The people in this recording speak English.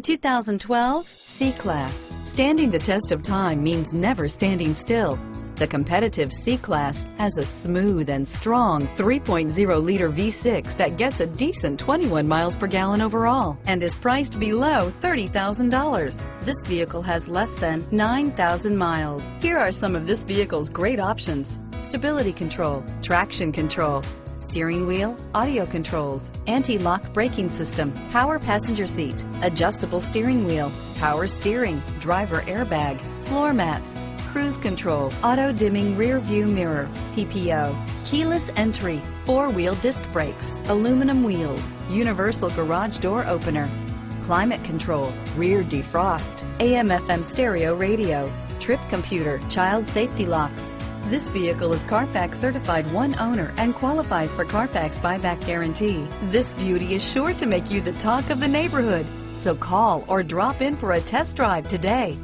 2012 C-Class. Standing the test of time means never standing still. The competitive C-Class has a smooth and strong 3.0-liter V6 that gets a decent 21 miles per gallon overall and is priced below $30,000. This vehicle has less than 9,000 miles. Here are some of this vehicle's great options. Stability control, traction control, steering wheel, audio controls, anti-lock braking system, power passenger seat, adjustable steering wheel, power steering, driver airbag, floor mats, cruise control, auto dimming rear view mirror, PPO, keyless entry, four-wheel disc brakes, aluminum wheels, universal garage door opener, climate control, rear defrost, AM FM stereo radio, trip computer, child safety locks, this vehicle is Carfax certified one owner and qualifies for Carfax buyback guarantee. This beauty is sure to make you the talk of the neighborhood. So call or drop in for a test drive today.